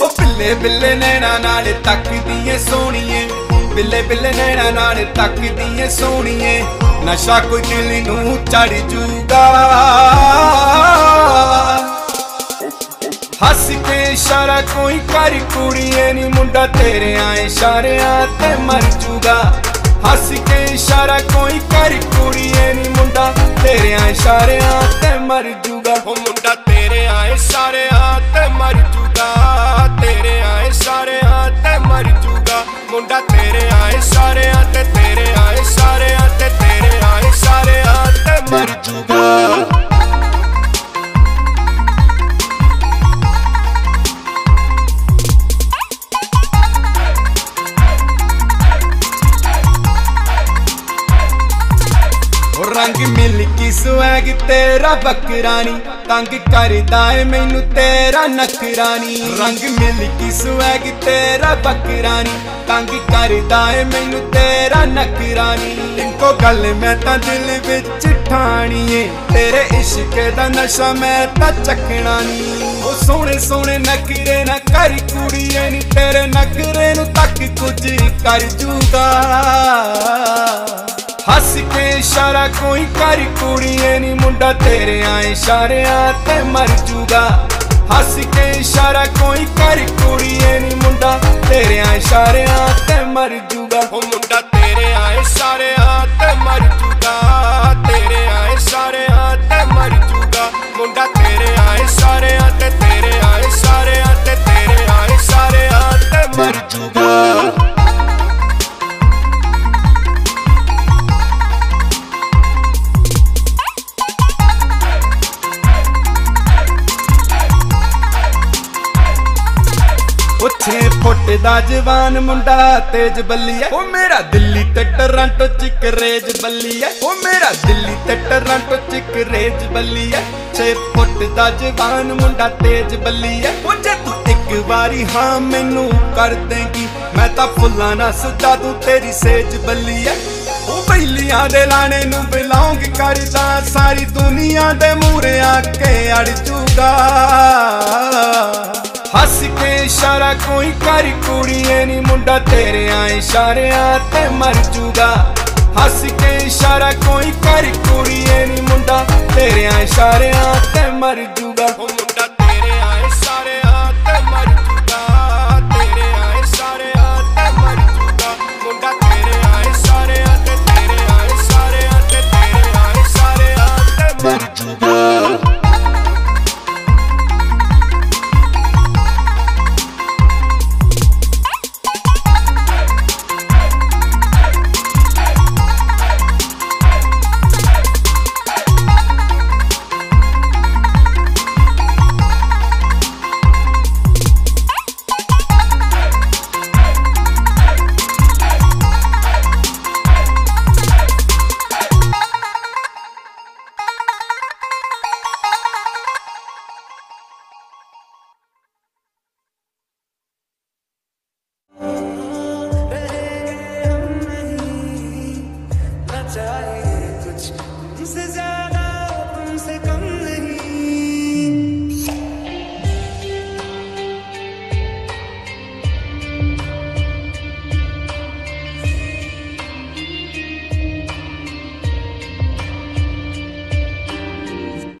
ਉਹ ਬਿੱਲੇ ਬਿੱਲੇ ਨੈਣਾ ਨਾਲ ਤੱਕਦੀ ਏ ਸੋਹਣੀਏ ਬਿੱਲੇ ਬਿੱਲੇ ਨੈਣਾ ਨਾਲ ਤੱਕਦੀ ਏ ਸੋਹਣੀਏ ਨਸ਼ਾ ਕੋਈ ਦਿਲ ਨੂੰ ਚੜ ਜੂਗਾ। ਹੱਸ ਕੇ ਇਸ਼ਾਰਾ ਕੋਈ ਕਰ ਕੁੜੀਏ ਨੀ, ਮੁੰਡਾ ਤੇਰੇ ਆ ਇਸ਼ਾਰਿਆਂ ਤੇ ਮਰ ਜੂਗਾ। ਹੱਸ ਕੇ ਇਸ਼ਾਰਾ ਕੋਈ ਕਰ ਕੁੜੀਏ ਨੀ, ਮੁੰਡਾ ਤੇਰੇ ਇਸ਼ਾਰਿਆਂ ਤੇ ਮਰ ਜੂਗਾ। ਉਹ ਮੁੰਡਾ ਤੇਰੇ ਆਏ ਇਸ਼ਾਰਿਆਂ ਤੇ ਮਰ ਜੂਗਾ ਤੇਰੇ ਆਏ ਇਸ਼ਾਰਿਆਂ ਤੇ ਮਰ ਜੂਗਾ ਮੁੰਡਾ ਤੇਰੇ ਆਏ ਇਸ਼ਾਰਿਆਂ ਤੇ, ਤੇਰੇ ਆਏ ਇਸ਼ਾਰਿਆਂ ਤੇ, ਤੇਰੇ ਆਏ ਇਸ਼ਾਰਿਆਂ ਤੇ ਮਰ ਜੂਗਾ ਰੰਗ ਮਿਲ ਕੀ ਸਵੈਗ ਤੇਰਾ ਬੱਕਰਾਨੀ? ਤੰਗ ਕਰਦਾ ਏ ਮੈਨੂੰ ਤੇਰਾ ਨਖਰਾਨੀ। ਰੰਗ ਮਿਲ ਕੀ ਸਵੈਗ ਤੇਰਾ ਬੱਕਰਾਨੀ? ਤੰਗ ਕਰਦਾ ਏ ਮੈਨੂੰ ਤੇਰਾ ਨਖਰਾਨੀ। ਇੱਕੋ ਗੱਲ ਮੈਂ ਤਾਂ ਦਿਲ ਵਿੱਚ ਠਾਣੀ ਏ। ਤੇਰੇ ਇਸ਼ਕ ਦਾ ਨਸ਼ਾ ਮੈਂ ਤਾਂ ਚੱਕਣਾ ਨੀ। ਉਹ ਸੋਹਣੇ ਸੋਹਣੇ ਨਖਰੇ ਨਾ ਕਰ ਕੁੜੀਏ ਨੀ। ਤੇਰੇ ਨਖਰੇ ਨੂੰ ਤੱਕ ਕੁਝ ਕਰ ਜੂਗਾ। ਇਸ਼ਾਰਾ ਕੋਈ ਕਰ ਕੁੜੀਏ ਨੀ, ਮੁੰਡਾ ਤੇਰੇ ਆ ਇਸ਼ਾਰਿਆਂ ਤੇ ਮਰ ਜੂਗਾ। ਹੱਸ ਕੇ ਇਸ਼ਾਰਾ ਕੋਈ ਕਰ ਕੁੜੀਏ ਨੀ, ਮੁੰਡਾ ਤੇਰੇ ਆ ਇਸ਼ਾਰਿਆਂ ਤੇ ਮਰ ਜੂਗਾ। ਉਹ ਮੁੰਡਾ ਤੇਰੇ ਆ ਇਸ਼ਾਰਿਆਂ ਉੱਥੇ ਫੁੱਟ ਦਾ ਜਵਾਨ ਮੁੰਡਾ ਤੇਜ ਬੱਲੀਆ ਉਹ ਮੇਰਾ ਦਿੱਲੀ ਤੇ ਟਰਾਂਟੋ ਚ ਕਰੇਜ ਬੱਲੀਆ ਉਹ ਮੇਰਾ ਦਿੱਲੀ ਤੇ ਟਰਾਂਟੋ ਚ ਕਰੇਜ ਬੱਲੀਆ 6 ਫੁੱਟ ਦਾ ਜਵਾਨ ਮੁੰਡਾ ਤੇਜ ਬੱਲੀਆ ਉਹ ਜੇ ਤੂੰ ਇੱਕ ਵਾਰੀ ਹਾਂ ਮੈਨੂੰ ਕਰ ਦੇਂਗੀ, ਮੈਂ ਤਾਂ ਫੁੱਲਾਂ ਨਾਲ ਸਜਾ ਦੂੰ ਤੇਰੀ ਸੇਜ ਬੱਲੀਆ ਉਹ ਬੈਲੀਆਂ ਦੇ ਲਾਣੇ ਨੂੰ ਬਿਲੋਂਗ ਕਰਦਾ, ਸਾਰੀ ਦੁਨੀਆ ਦੇ ਮੂਰੇ ਆ ਕੇ ਅੜ ਜੂਗਾ। ਹੱਸ ਕੇ ਇਸ਼ਾਰਾ ਕੋਈ ਕਰ ਕੁੜੀਏ ਨਹੀਂ ਮੁੰਡਾ ਤੇਰੇ ਆ ਇਸ਼ਾਰਿਆਂ ਤੇ ਮਰ ਜੂਗਾ। ਹੱਸ ਕੇ ਇਸ਼ਾਰਾ ਕੋਈ ਕਰ ਕੁੜੀਏ ਨਹੀਂ ਮੁੰਡਾ ਤੇਰੇ ਆ ਇਸ਼ਾਰਿਆਂ ਤੇ ਮਰ ਜੂਗਾ। ਉਹ ਮੁੰਡਾ ਤੇਰੇ ਆ ਇਸ਼ਾਰਿਆਂ ਤੇ ਮਰ ਜੂਗਾ। ਤੇਰੇ ਆ ਇਸ਼ਾਰਿਆਂ ਤੇ ਮਰ ਜੂਗਾ। ਮੁੰਡਾ ਤੇਰੇ ਆ ਇਸ਼ਾਰਿਆਂ ਤੇ, ਤੇਰੇ ਆ ਇਸ਼ਾਰਿਆਂ ਤੇ, ਤੇਰੇ ਆ ਇਸ਼ਾਰਿਆਂ ਤੇ ਮਰ ਜੂਗਾ। चाहिए